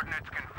Coordinates confirmed.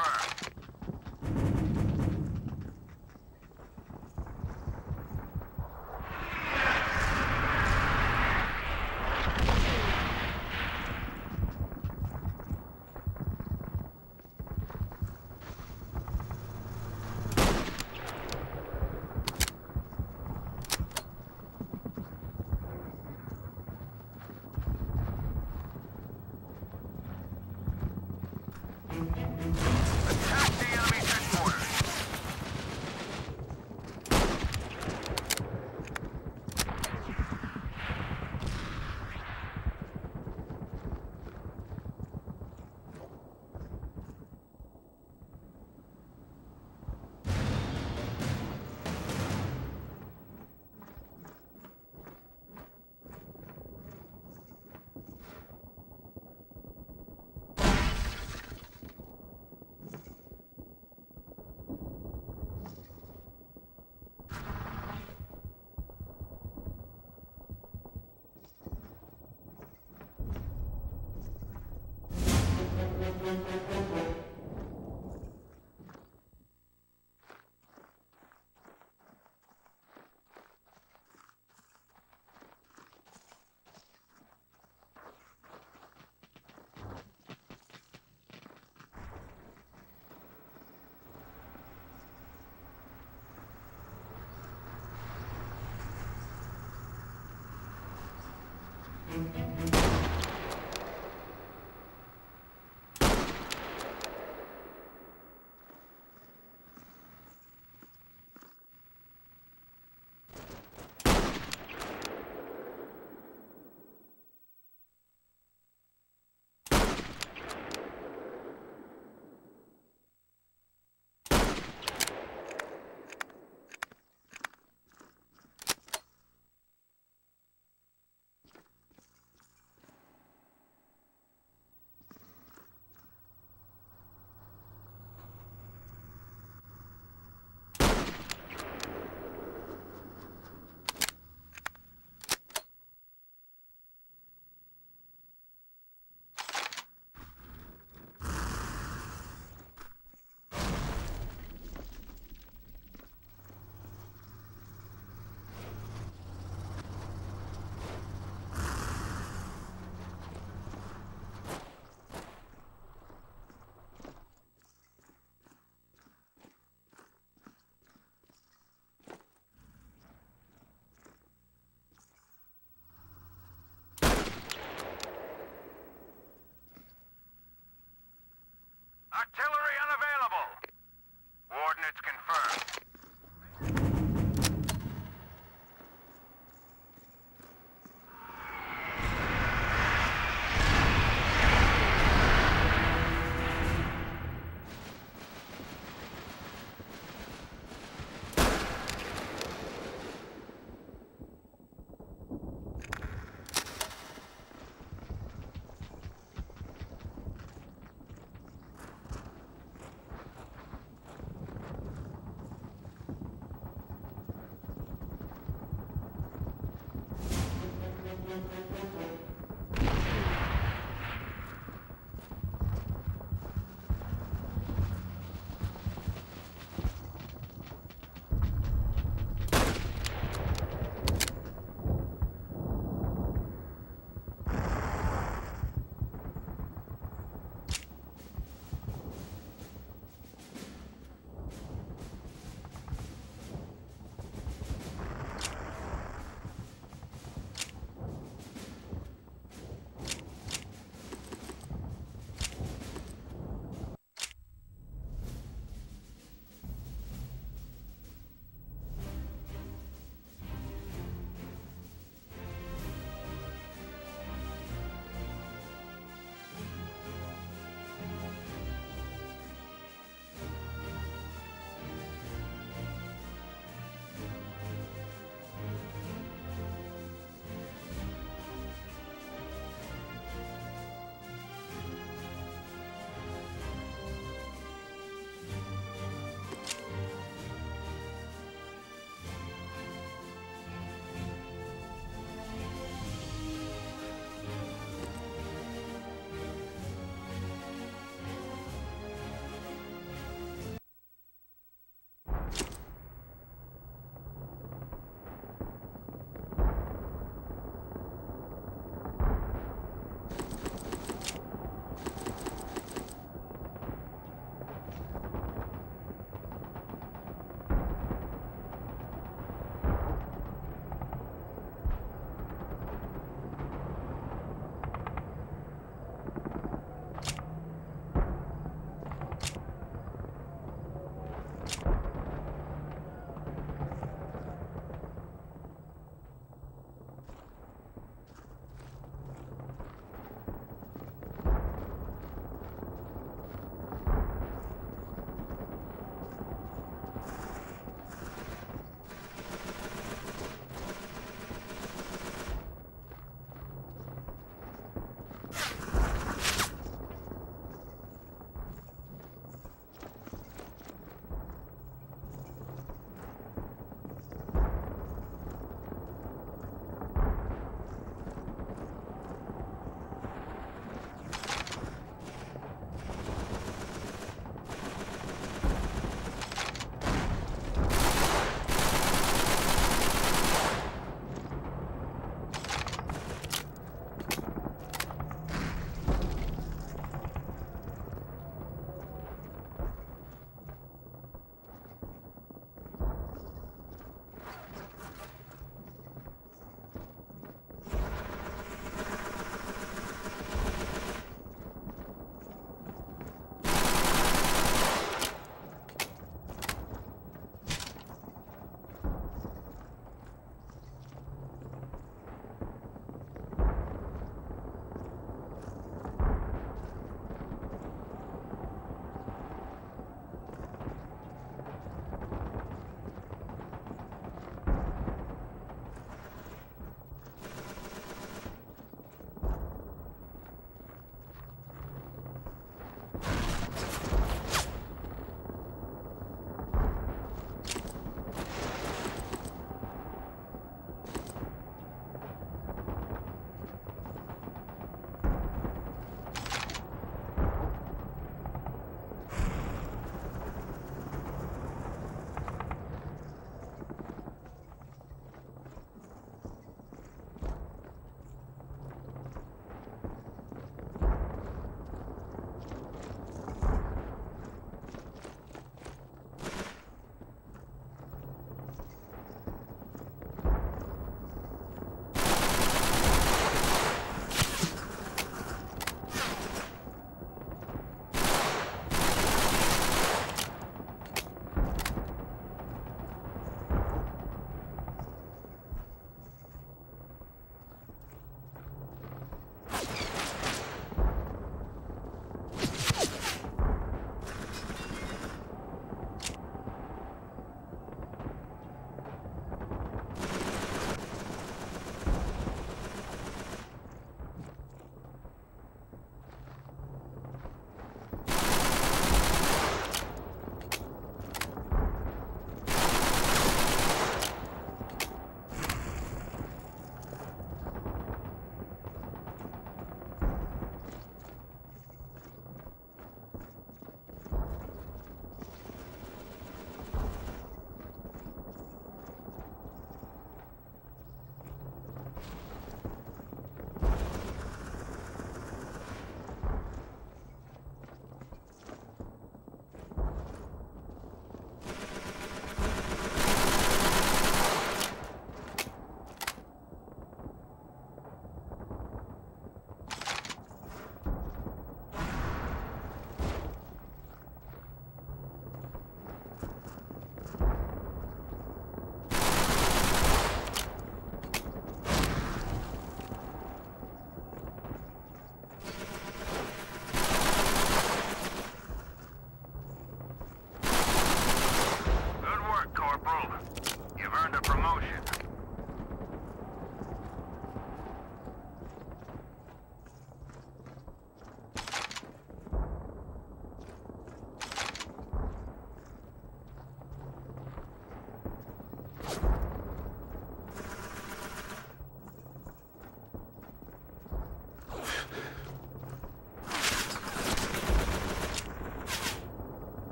promotion.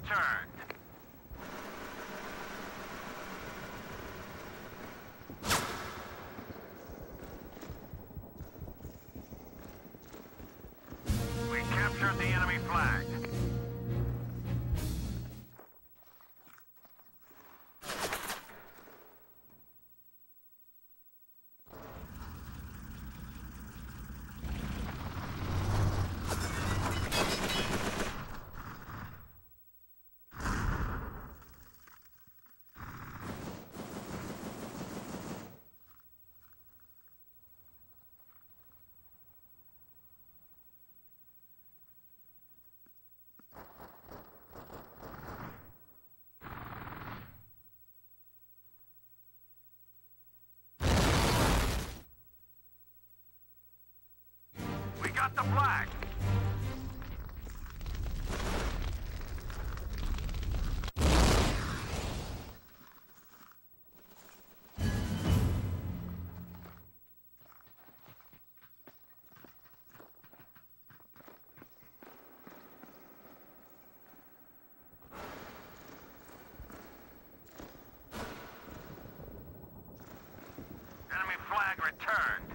Flag got the flag. Enemy flag returned.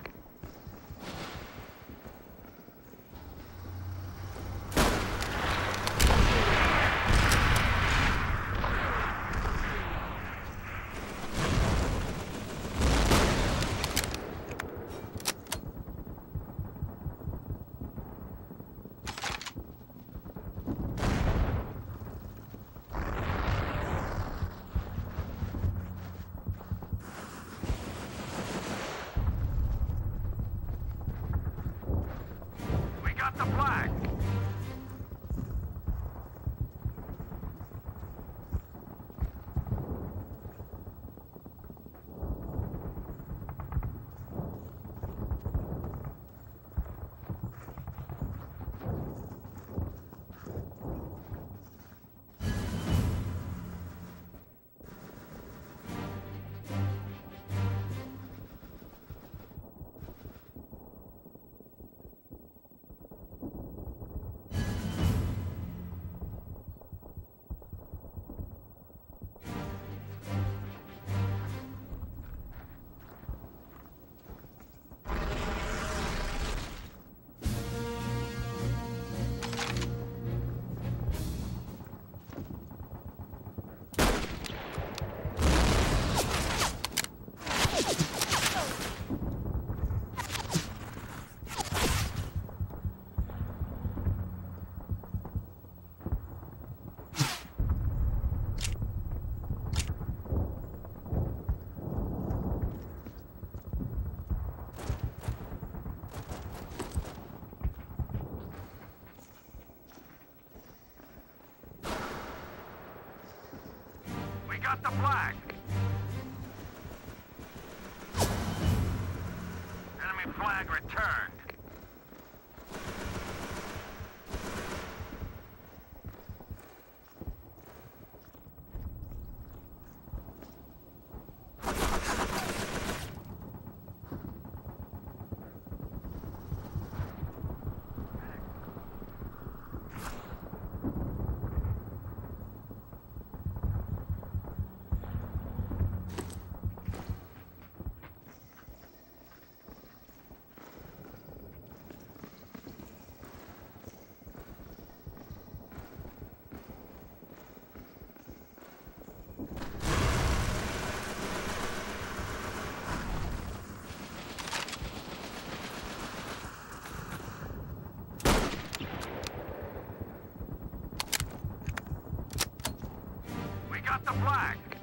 The flag.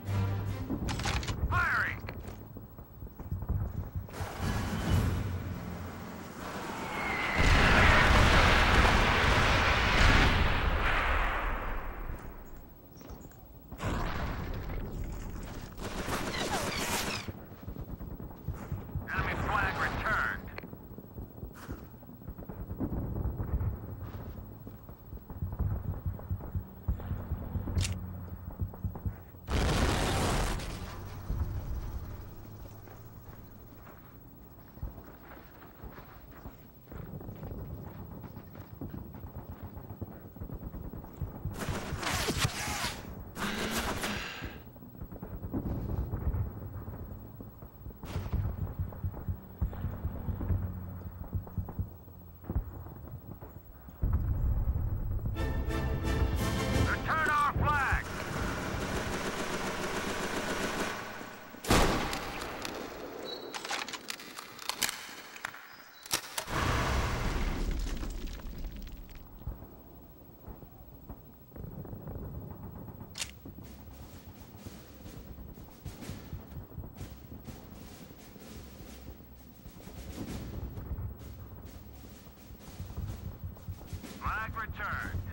Returned.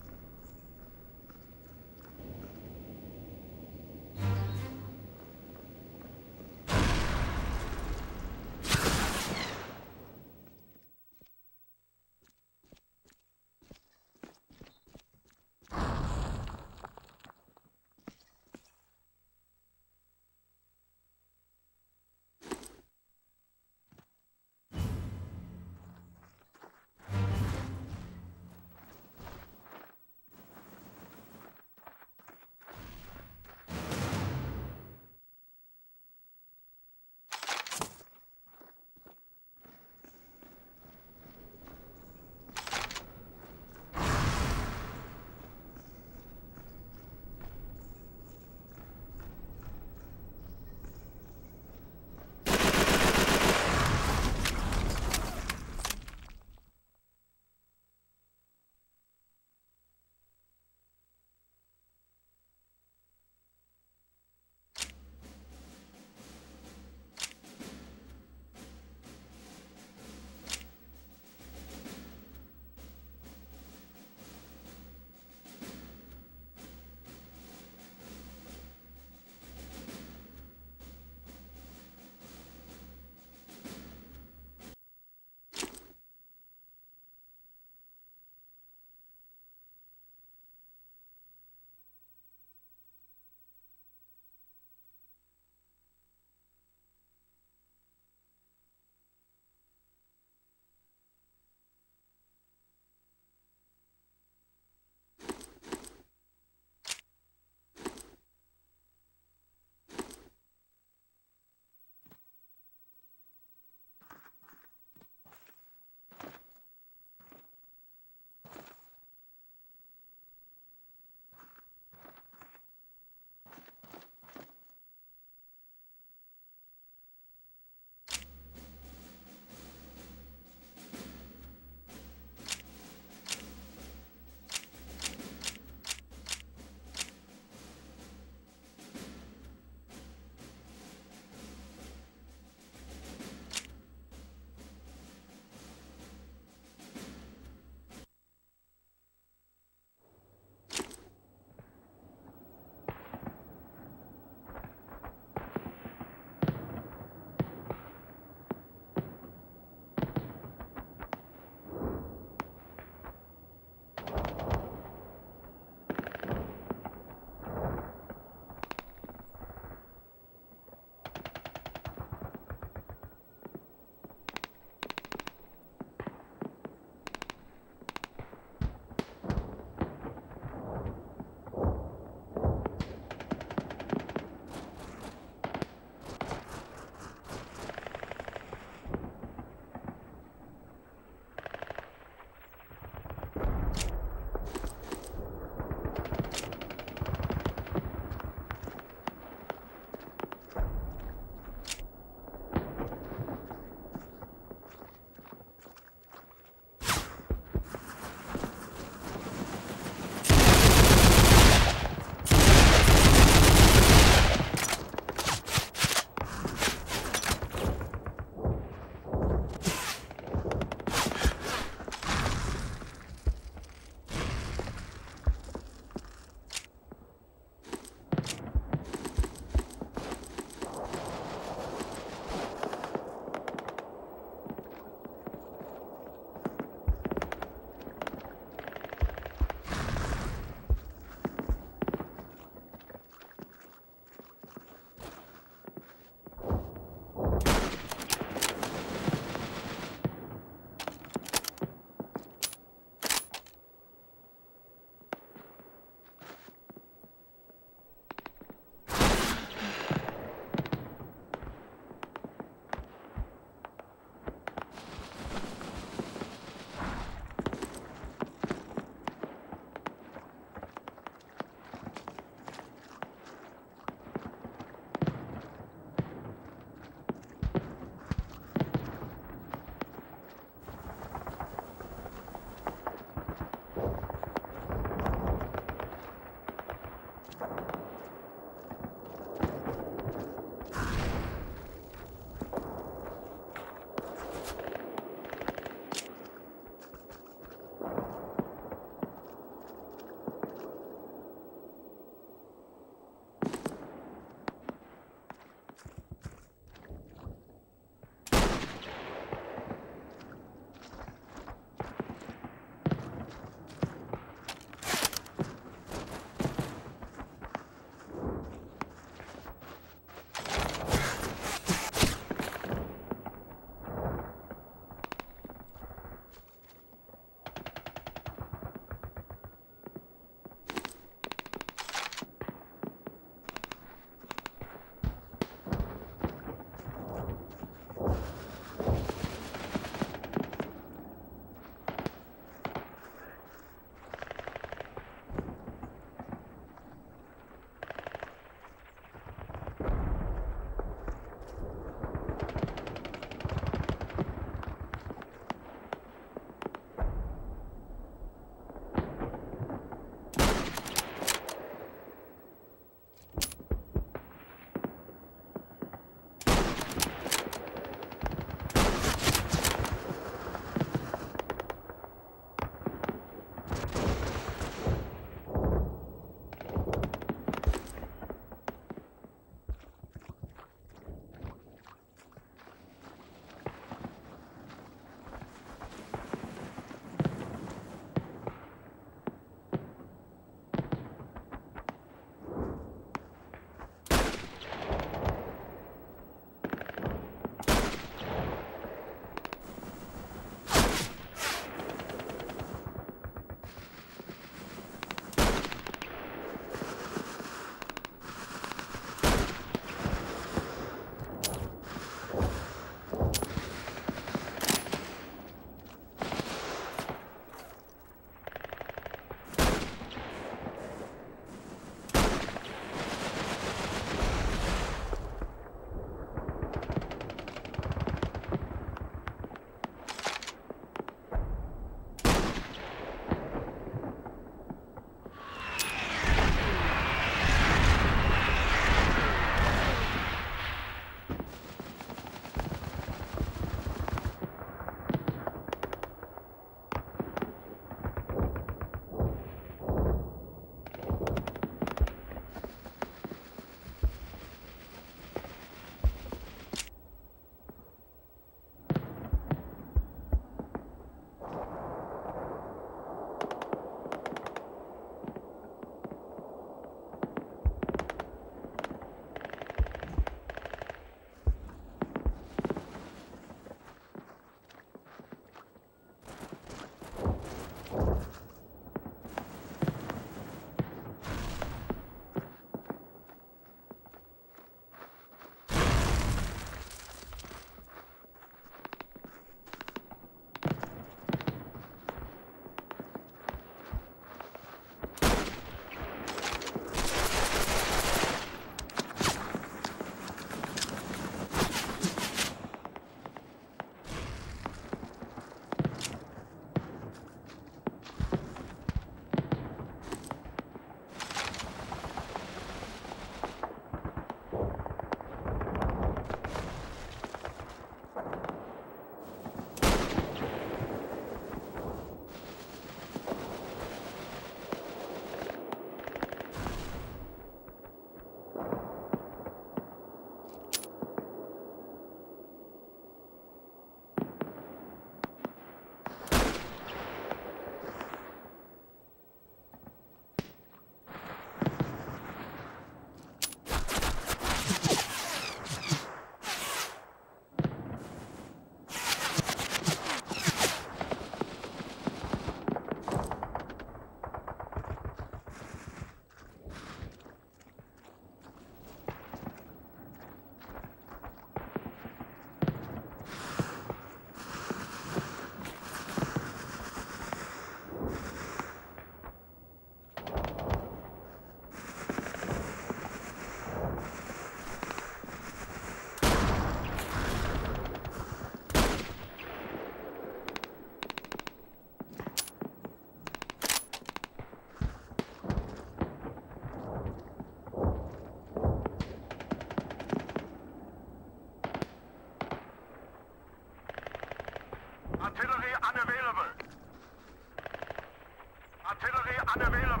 Unavailable.